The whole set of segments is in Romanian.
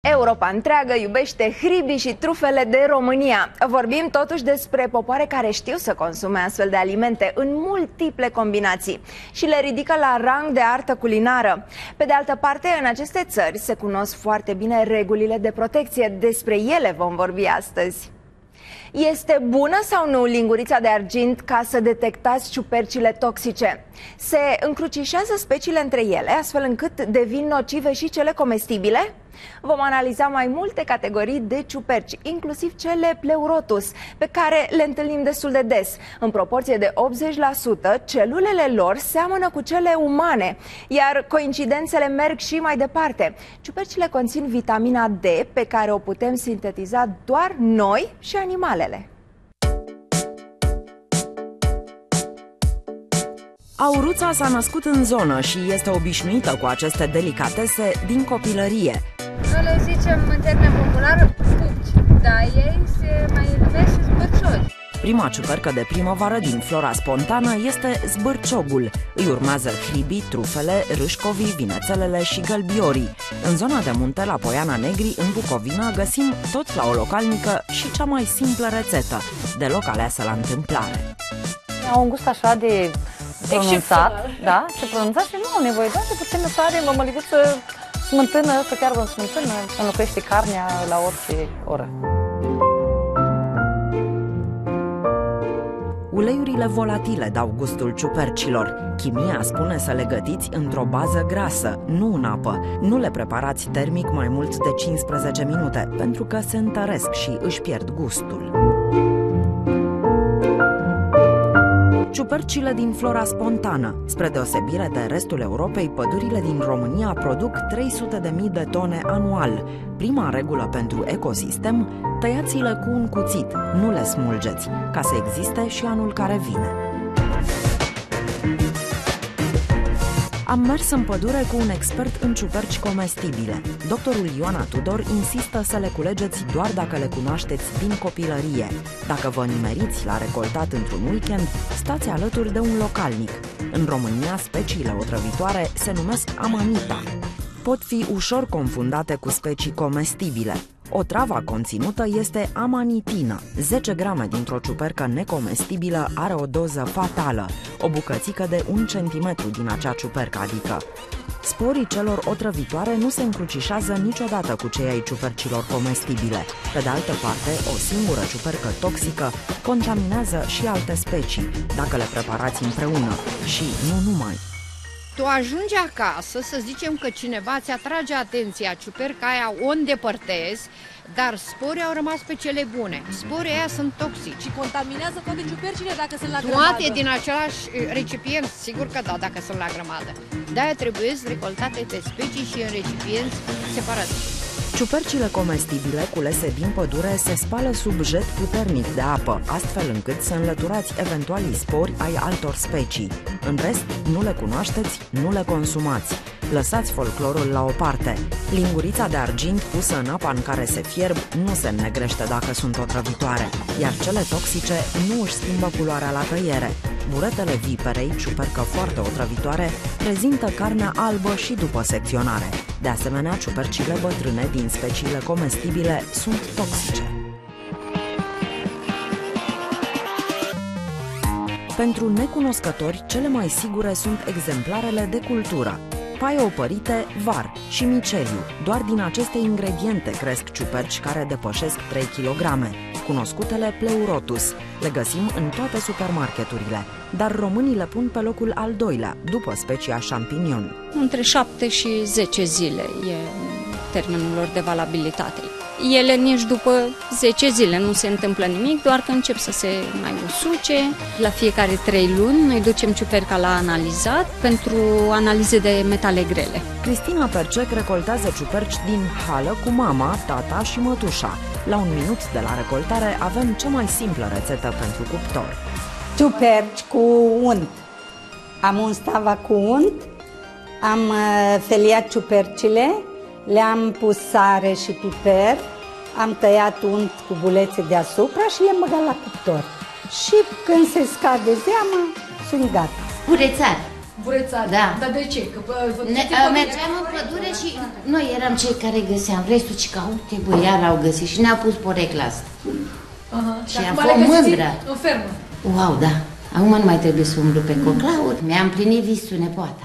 Europa întreagă iubește hribii și trufele de România. Vorbim totuși despre popoare care știu să consume astfel de alimente în multiple combinații și le ridică la rang de artă culinară. Pe de altă parte, în aceste țări se cunosc foarte bine regulile de protecție. Despre ele vom vorbi astăzi. Este bună sau nu lingurița de argint ca să detectați ciupercile toxice? Se încrucișează speciile între ele, astfel încât devin nocive și cele comestibile? Vom analiza mai multe categorii de ciuperci, inclusiv cele pleurotus, pe care le întâlnim destul de des. În proporție de 80%, celulele lor seamănă cu cele umane, iar coincidențele merg și mai departe. Ciupercile conțin vitamina D, pe care o putem sintetiza doar noi și animalele. Auruța s-a născut în zonă și este obișnuită cu aceste delicatese din copilărie. Noi le zicem în termen Prima ciupercă de primăvară din flora spontană este zbârciogul. Îi urmează hribii, trufele, râșcovii, vinețelele și gălbiorii. În zona de munte, la Poiana Negri, în Bucovina, găsim tot la o localnică și cea mai simplă rețetă, deloc aleasă la întâmplare. Au un gust așa de pronunțat, da, se pronunțat și nu au nevoie, doar de puțină sare, mămăliguță smântână, să chiar în smântână, înlocuiește carnea la orice oră. Uleiurile volatile dau gustul ciupercilor. Chimia spune să le gătiți într-o bază grasă, nu în apă. Nu le preparați termic mai mult de 15 minute, pentru că se întăresc și își pierd gustul. Ciupercile din flora spontană. Spre deosebire de restul Europei, pădurile din România produc 300.000 de tone anual. Prima regulă pentru ecosistem, tăiați-le cu un cuțit, nu le smulgeți, ca să existe și anul care vine. Am mers în pădure cu un expert în ciuperci comestibile. Doctorul Ioana Tudor insistă să le culegeți doar dacă le cunoașteți din copilărie. Dacă vă nimeriți la recoltat într-un weekend, stați alături de un localnic. În România, speciile otrăvitoare se numesc amanita. Pot fi ușor confundate cu specii comestibile. O travă conținută este amanitina. 10 grame dintr-o ciupercă necomestibilă are o doză fatală, o bucățică de 1 cm din acea ciupercă, adică. Sporii celor otrăvitoare nu se încrucișează niciodată cu cei ai ciupercilor comestibile. Pe de altă parte, o singură ciupercă toxică contaminează și alte specii, dacă le preparați împreună, și nu numai tu ajungi acasă, să zicem că cineva ți atrage atenția, ciuperca aia o îndepărtezi, dar sporii au rămas pe cele bune. Sporii aia sunt toxici. Și contaminează toate ciupercile dacă sunt la grămadă. Toate din același eh, recipient, sigur că da, dacă sunt la grămadă. De-aia trebuie recoltate pe specii și în recipienți separați. Ciupercile comestibile culese din pădure se spală sub jet puternic de apă, astfel încât să înlăturați eventualii spori ai altor specii. În rest, nu le cunoașteți, nu le consumați. Lăsați folclorul la o parte. Lingurița de argint pusă în apa în care se fierb nu se înnegrește dacă sunt otrăvitoare, iar cele toxice nu își schimbă culoarea la tăiere. Buretele viperei, ciupercă foarte otrăvitoare, prezintă carnea albă și după secționare. De asemenea, ciupercile bătrâne din speciile comestibile sunt toxice. Pentru necunoscători, cele mai sigure sunt exemplarele de cultură, paie opărite, var și miceliu. Doar din aceste ingrediente cresc ciuperci care depășesc 3 kg. Cunoscutele pleurotus le găsim în toate supermarketurile, dar românii le pun pe locul al doilea, după specia champignon. Între 7 și 10 zile e termenul lor de valabilitate ele nici după 10 zile nu se întâmplă nimic, doar că încep să se mai usuce. La fiecare 3 luni noi ducem ciuperca la analizat pentru analize de metale grele. Cristina Percec recoltează ciuperci din hală cu mama, tata și mătușa. La un minut de la recoltare avem cea mai simplă rețetă pentru cuptor. Ciuperci cu unt. Am un stava cu unt, am uh, feliat ciupercile, le-am pus sare și piper, am tăiat unt cu bulețe deasupra și le-am băgat la cuptor. Și când se scade zeama, sunt gata. Curățat. Burețari. Da. Dar de ce? Că, vă Ne, a, mergeam în pădure și noi eram cei care găseam. Restul ce că uite băiat l-au găsit și ne-au pus porecla asta. Aha. Și Și am acum fost le găsiți mândră. în fermă. Wow, da. Acum nu mai trebuie să umblu pe coclauri. Mi-am plinit visul nepoata.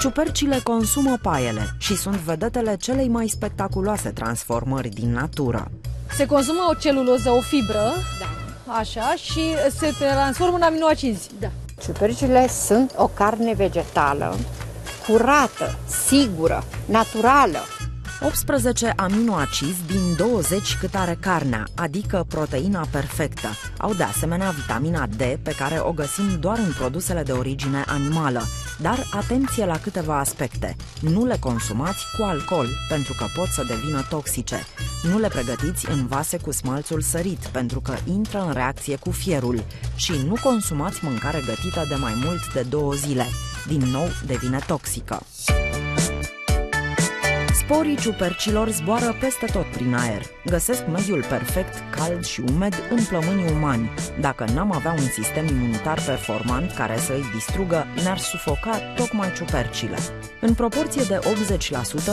Ciupercile consumă paiele și sunt vedetele celei mai spectaculoase transformări din natură. Se consumă o celuloză, o fibră, da. așa, și se transformă în aminoacizi. Da. Ciupercile sunt o carne vegetală, curată, sigură, naturală. 18 aminoacizi din 20 cât are carnea, adică proteina perfectă. Au de asemenea vitamina D, pe care o găsim doar în produsele de origine animală. Dar atenție la câteva aspecte. Nu le consumați cu alcool, pentru că pot să devină toxice. Nu le pregătiți în vase cu smalțul sărit, pentru că intră în reacție cu fierul. Și nu consumați mâncare gătită de mai mult de două zile. Din nou, devine toxică. Sporii ciupercilor zboară peste tot prin aer. Găsesc mediul perfect, cald și umed în plămânii umani. Dacă n-am avea un sistem imunitar performant care să îi distrugă, ne-ar sufoca tocmai ciupercile. În proporție de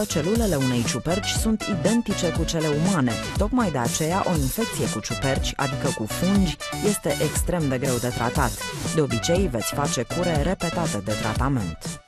80%, celulele unei ciuperci sunt identice cu cele umane. Tocmai de aceea, o infecție cu ciuperci, adică cu fungi, este extrem de greu de tratat. De obicei, veți face cure repetate de tratament.